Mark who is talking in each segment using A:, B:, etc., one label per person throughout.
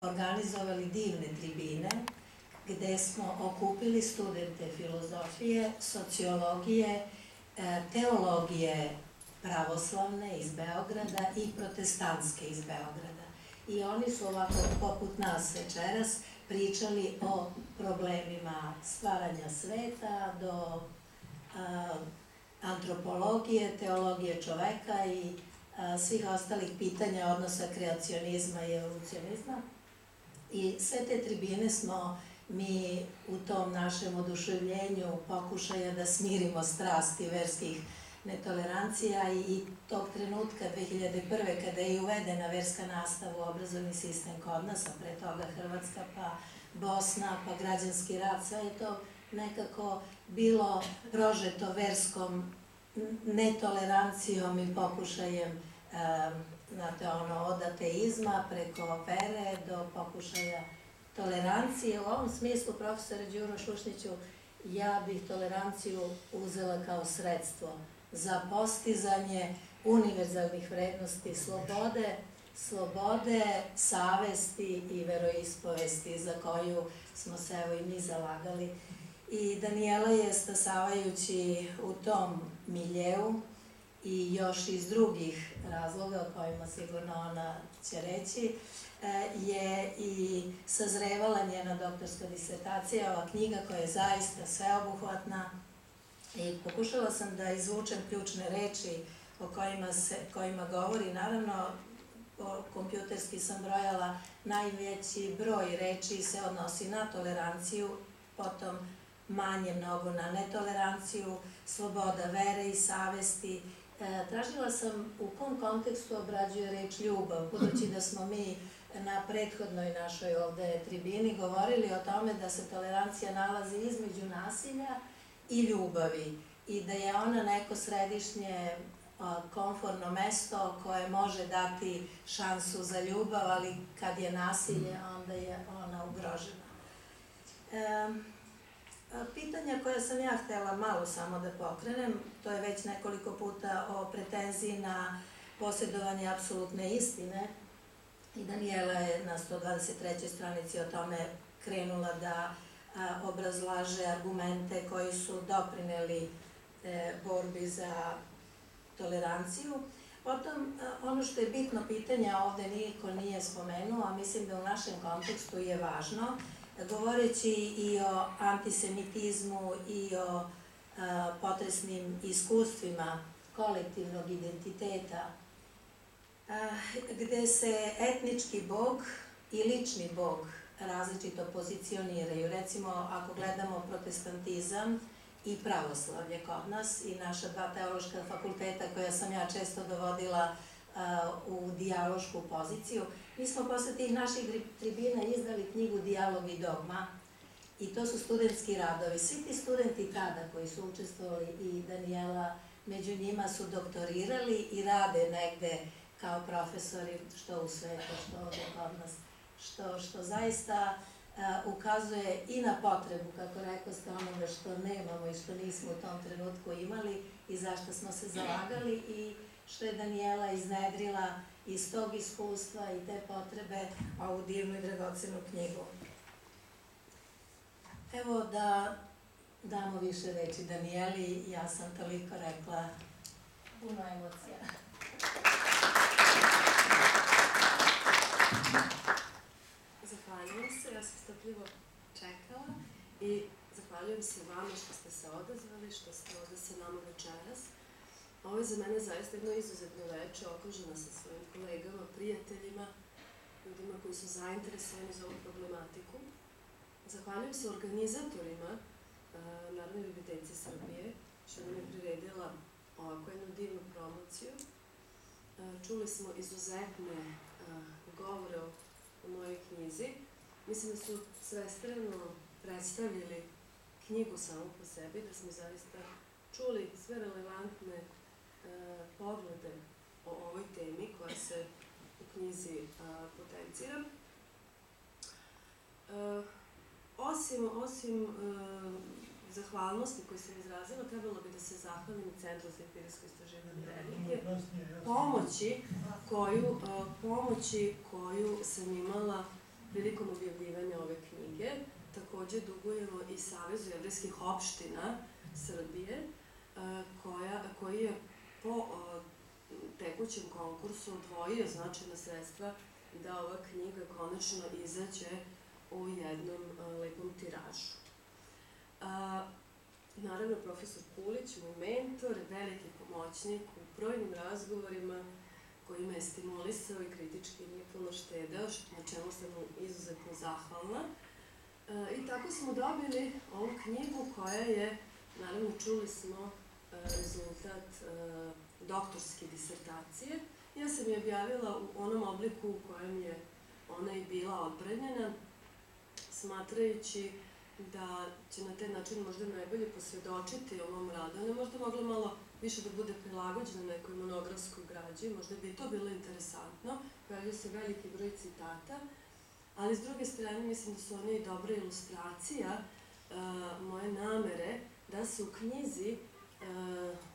A: organizovali divne tribine gde smo okupili studente filozofije, sociologije, e, teologije pravoslavne iz Beograda i protestantske iz Beograda. I oni su ovako, poput nas večeras, pričali o problemima stvaranja sveta do antropologije, teologije čoveka i svih ostalih pitanja odnosa kreacionizma i evolucionizma. I sve te tribine smo mi u tom našem oduševljenju pokušaja da smirimo strasti verskih netolerancija i tog trenutka 2001. kada je uvedena verska nastava u obrazovni sistem kod nas, a pre toga Hrvatska, pa Bosna, pa građanski rad, sve je to nekako bilo prožeto verskom netolerancijom i pokušajem znate, ono, od ateizma preko vere do pokušaja tolerancije. U ovom smislu, profesore Đuro Šušniću, ja bih toleranciju uzela kao sredstvo za postizanje univerzalnih vrednosti slobode, slobode, savesti i veroispovesti za koju smo se evo i mi zalagali. I Daniela je stasavajući u tom miljeu i još iz drugih razloga o kojima sigurno ona će reći, e, je i sazrevala njena doktorska disertacija, ova knjiga koja je zaista sveobuhvatna i pokušala sam da izvučem ključne reči o kojima, se, kojima govori, naravno kompjuterski sam brojala najveći broj reči se odnosi na toleranciju, potom manje mnogo na netoleranciju, sloboda vere i savesti, tražila sam u kom kontekstu obrađuje reč ljubav, budući da smo mi na prethodnoj našoj ovde tribini govorili o tome da se tolerancija nalazi između nasilja i ljubavi i da je ona neko središnje konforno mesto koje može dati šansu za ljubav, ali kad je nasilje, onda je ona ugrožena. E, Pitanja koja sam ja htela malo samo da pokrenem, to je već nekoliko puta o pretenziji na posjedovanje apsolutne istine i Daniela je na 123. stranici o tome krenula da obrazlaže argumente koji su doprineli e, borbi za toleranciju. Potom, ono što je bitno pitanje, a ovde niko nije spomenuo, a mislim da u našem kontekstu je važno, govoreći i o antisemitizmu i o a, potresnim iskustvima kolektivnog identiteta, a, gde se etnički bog i lični bog različito pozicioniraju. Recimo, ako gledamo protestantizam i pravoslavlje kod nas i naša dva teološka fakulteta koja sam ja često dovodila u dijalošku poziciju. Mi smo posle tih naših tribina izdali knjigu Dijalog i dogma i to su studentski radovi. Svi ti studenti tada koji su učestvovali i Daniela među njima su doktorirali i rade negde kao profesori, što u svetu, što ovde kod nas, što, što zaista uh, ukazuje i na potrebu, kako rekao ste, onoga što nemamo i što nismo u tom trenutku imali i zašto smo se zalagali i što je Daniela iznedrila iz tog iskustva i te potrebe ovu divnu i dragocenu knjigu. Evo da damo više reči Danijeli, ja sam toliko rekla, puno emocija.
B: Zahvaljujem se, ja sam strpljivo čekala i zahvaljujem se vama što ste se odazvali, što ste ovde sa nama večeras. Ovo je za mene zaista jedno izuzetno veče, okružena sa svojim kolegama, prijateljima, ljudima koji su zainteresovani za ovu problematiku. Zahvaljujem se organizatorima Narodne biblioteci Srbije, što nam je priredila ovako jednu divnu promociju. Čuli smo izuzetne govore o, o mojoj knjizi. Mislim da su svestrano predstavili knjigu samo po sebi, da smo zaista čuli sve relevantne E, poglede o ovoj temi koja se u knjizi potencira. E, osim, osim e, zahvalnosti koju sam izrazila, trebalo bi da se zahvalim Centru za empirijsko istraživanje religije, pomoći koju, pomoći koju sam imala prilikom objavljivanja ove knjige. Takođe dugujemo i Savezu jevrijskih opština Srbije, koja, koji je po tekućem konkursu odvojio značajna sredstva da ova knjiga konačno izađe u jednom lepom tiražu. Naravno, profesor Kulić, moj mentor, veliki pomoćnik u brojnim razgovorima kojima je stimulisao i kritički nije puno štedeo, na čemu sam mu izuzetno zahvalna. I tako smo dobili ovu knjigu koja je, naravno čuli smo, rezultat doktorske disertacije. Ja sam je objavila u onom obliku u kojem je ona i bila odbranjena, smatrajući da će na taj način možda najbolje posvjedočiti o mom radu. Ona je možda mogla malo više da bude prilagođena nekoj monografskoj građi, možda bi to bilo interesantno, pojavljaju se veliki broj citata, ali s druge strane mislim da su one i dobra ilustracija uh, moje namere da se u knjizi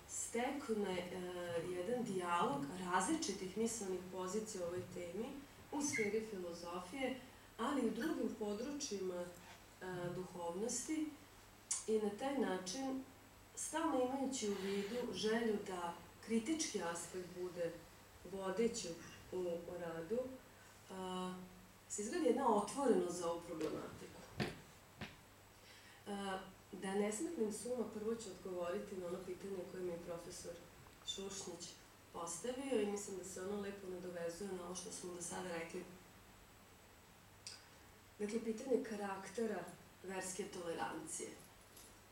B: stekne uh, jedan dijalog različitih misalnih pozicija o ovoj temi u sferi filozofije, ali i u drugim područjima duhovnosti i na taj način stalno imajući u vidu želju da kritički aspekt bude vodeći u radu, se izgleda jedna otvorenost za ovu problematiku. Da ne smetnem suma, prvo ću odgovoriti na ono pitanje koje mi je profesor Šušnić postavio i mislim da se ono lepo nadovezuje na ovo što smo do sada rekli Dakle, pitanje karaktera verske tolerancije.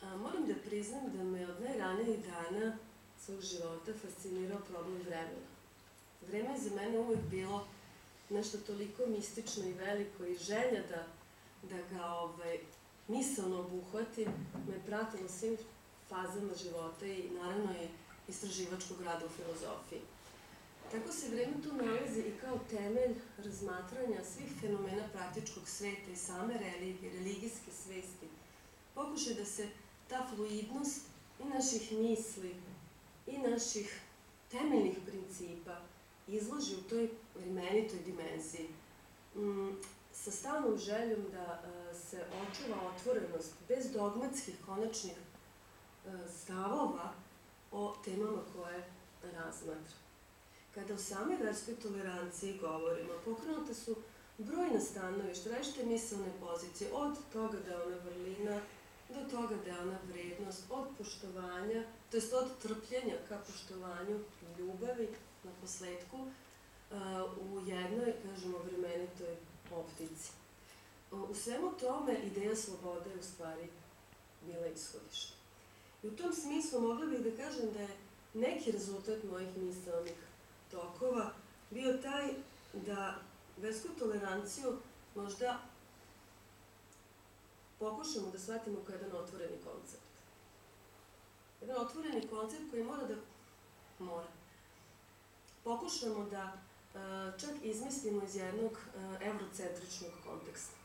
B: A, moram da priznam da me od najranijih dana svog života fascinirao problem vremena. Vreme je za mene uvek bilo nešto toliko mistično i veliko i želja da, da ga ovaj, misalno obuhvatim me pratilo svim fazama života i naravno i istraživačkog rada u filozofiji. Tako se vreme tu nalazi i kao temelj razmatranja svih fenomena praktičkog sveta i same religije, religijske svesti. Pokušaj da se ta fluidnost i naših misli i naših temeljnih principa izloži u toj vremenitoj dimenziji. Mm, sa stalnom željom da se očuva otvorenost bez dogmatskih konačnih a, stavova o temama koje razmatra. Kada o samoj verskoj toleranciji govorimo, pokrenute su brojna stanovišta, različite misalne pozicije, od toga da je ona vrlina, do toga da je ona vrednost, od poštovanja, to jest od trpljenja ka poštovanju ljubavi na posledku, u jednoj, kažemo, vremenitoj optici. U svemu tome ideja slobode je u stvari bila ishodišta. I u tom smislu mogla bih da kažem da je neki rezultat mojih misalnih tokova bio taj da versku toleranciju možda pokušamo da shvatimo kao jedan otvoreni koncept. Jedan otvoreni koncept koji mora da mora. Pokušamo da e, čak izmislimo iz jednog e, eurocentričnog konteksta.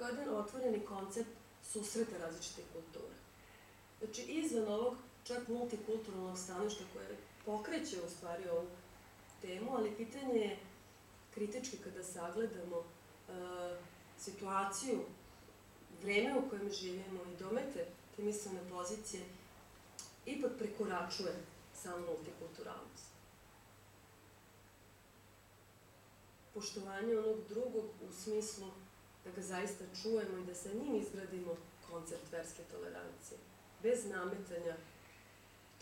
B: Kao jedan otvoreni koncept susreta različitih kultura. Znači, izvan ovog čak multikulturalnog stanovišta koje pokreće u stvari ovu temu, ali pitanje je kritički kada sagledamo uh, situaciju, vreme u kojem živimo i domete te mislene pozicije, ipak prekoračuje samu multikulturalnost. Poštovanje onog drugog u smislu da ga zaista čujemo i da sa njim izgradimo koncept verske tolerancije, bez nametanja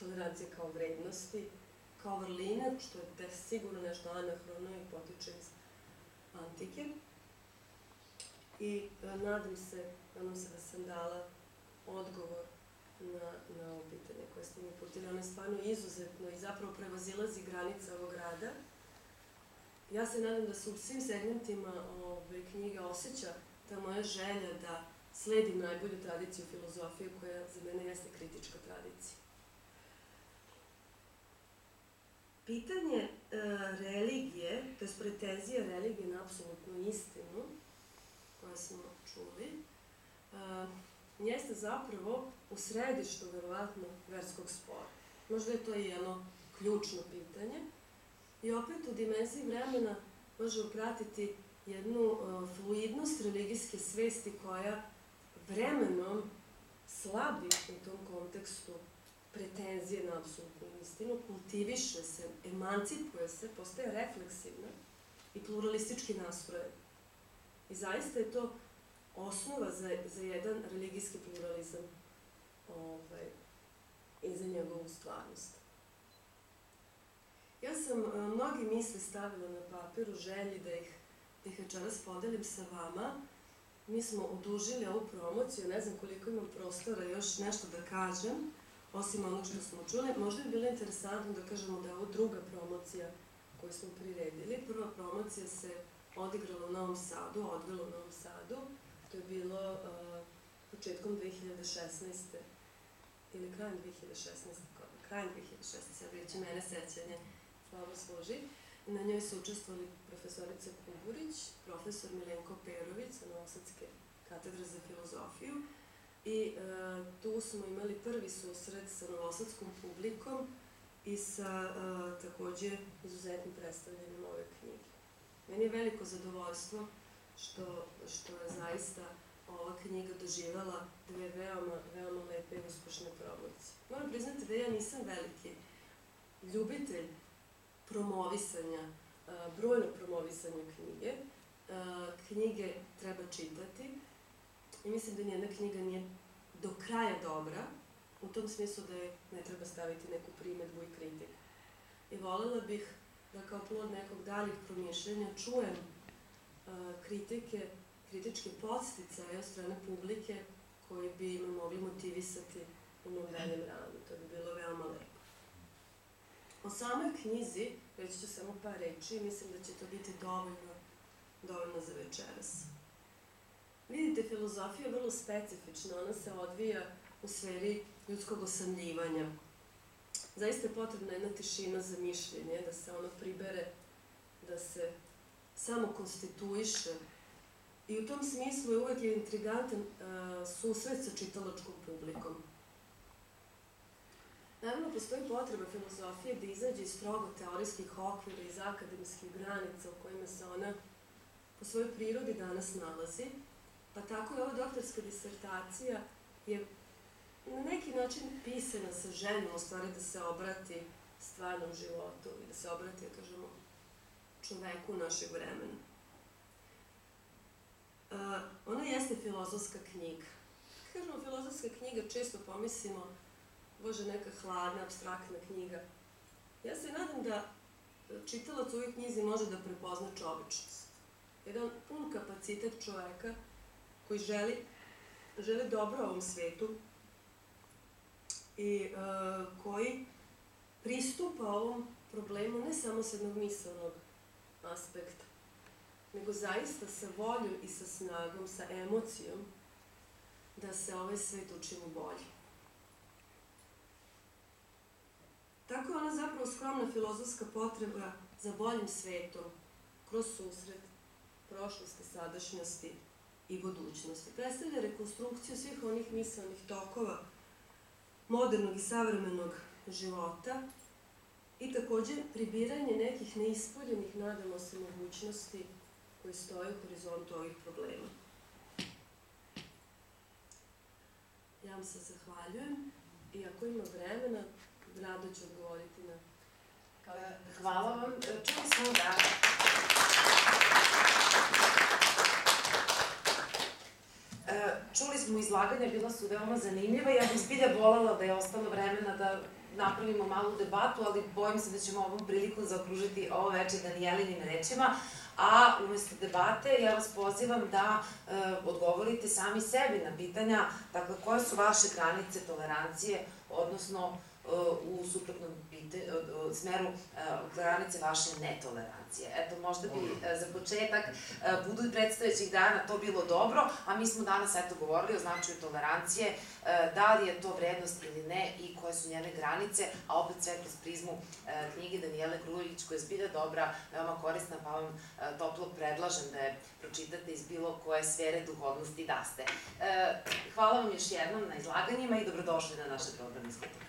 B: tolerancije kao vrednosti, kao vrline, što je te sigurno nešto anahrono i potiče iz antike. I e, nadam se, nadam se da sam dala odgovor na, na ovo pitanje koje ste mi putili. Ono je stvarno izuzetno i zapravo prevazilazi granice ovog rada. Ja se nadam da se u svim segmentima ove knjige osjeća ta moja želja da sledim najbolju tradiciju filozofije koja za mene jeste kritička tradicija. Pitanje e, religije, to je pretenzija religije na apsolutnu istinu, koje smo čuli, e, jeste zapravo u središtu, verovatno, verskog spora. Možda je to i jedno ključno pitanje. I opet u dimenziji vremena možemo pratiti jednu uh, fluidnost religijske svesti koja vremenom slabi u tom kontekstu pretenzije na apsolutnu istinu, kultiviše se, emancipuje se, postaje refleksivna i pluralistički nastrojen. I zaista je to osnova za, za jedan religijski pluralizam ovaj, i za njegovu stvarnost. Ja sam a, mnogi misli stavila na papir u želji da ih, da ih večeras podelim sa vama. Mi smo odužili ovu promociju, ne znam koliko imam prostora još nešto da kažem, osim onog što smo čuli. Možda bi bilo interesantno da kažemo da je ovo druga promocija koju smo priredili. Prva promocija se odigrala u Novom Sadu, odvila u Novom Sadu. To je bilo uh, početkom 2016. ili krajem 2016. godine. Krajem 2016. Sad već mene sećanje slavo služi. Na njoj su učestvovali profesorica Kuburić, profesor Milenko Perović sa Novosadske katedre za filozofiju i e, tu smo imali prvi susret sa novosadskom publikom i sa e, takođe izuzetnim predstavljanjem ove knjige. Meni je veliko zadovoljstvo što, što je zaista ova knjiga doživjela dve veoma, veoma lepe i uspešne promocije. Moram priznati da ja nisam veliki ljubitelj promovisanja, e, brojnog promovisanja knjige. E, knjige treba čitati i mislim da nijedna knjiga nije do kraja dobra, u tom smislu da je ne treba staviti neku primetbu i kritiku. I volela bih da kao plod nekog daljih promišljenja čujem uh, kritike, kritičke podsticaje od strane publike koji bi me mogli motivisati u mom radu. To bi bilo veoma lepo. O samoj knjizi, reći ću samo par reči, mislim da će to biti dovoljno, dovoljno za večeras. Vidite, filozofija je vrlo specifična, ona se odvija u sferi ljudskog osamljivanja. Zaista je potrebna jedna tišina za mišljenje, da se ono pribere, da se samo konstituiše. I u tom smislu je uvek intrigantan uh, susret sa čitalačkom publikom. Naravno, postoji potreba filozofije da izađe iz strogo teorijskih okvira, iz akademskih granica u kojima se ona po svojoj prirodi danas nalazi, pa tako je ova doktorska disertacija je na neki način pisana sa željom, u stvari da se obrati stvarnom životu i da se obrati, da kažemo, čoveku našeg vremena. Uh, ona jeste filozofska knjiga. Kažemo filozofska knjiga, često pomislimo, bože, neka hladna, abstraktna knjiga. Ja se nadam da čitalac u ovoj knjizi može da prepozna čovečnost. Jedan pun kapacitet čoveka koji želi, želi dobro ovom svetu, i uh, koji pristupa ovom problemu ne samo s jednog misalnog aspekta, nego zaista sa voljom i sa snagom, sa emocijom, da se ovaj svet učini bolje. Tako je ona zapravo skromna filozofska potreba za boljim svetom, kroz susret prošlosti, sadašnjosti i budućnosti. Predstavlja rekonstrukciju svih onih misalnih tokova modernog i savremenog života i takođe pribiranje nekih neispoljenih, nadamo se, mogućnosti koji stoje u horizontu ovih problema. Ja vam se zahvaljujem i ako ima vremena, rado ću odgovoriti na...
C: Hvala vam. Čuli smo da E, čuli smo izlaganja, bila su veoma zanimljiva. Ja bih zbilja volela da je ostalo vremena da napravimo malu debatu, ali bojim se da ćemo ovom prilikom zaokružiti ovo veče Danijelinim rečima. A umesto debate ja vas pozivam da e, odgovorite sami sebi na pitanja, dakle, koje su vaše granice tolerancije, odnosno u suprotnom smeru granice vaše netolerancije. Eto, možda bi za početak budu predstojećih dana to bilo dobro, a mi smo danas eto govorili o značaju tolerancije, da li je to vrednost ili ne i koje su njene granice, a opet sve kroz prizmu knjige Danijele Gruljić koja je zbilja dobra, veoma korisna, pa vam toplo predlažem da je pročitate iz bilo koje sfere duhovnosti da ste. Hvala vam još jednom na izlaganjima i dobrodošli na naše programe skupa.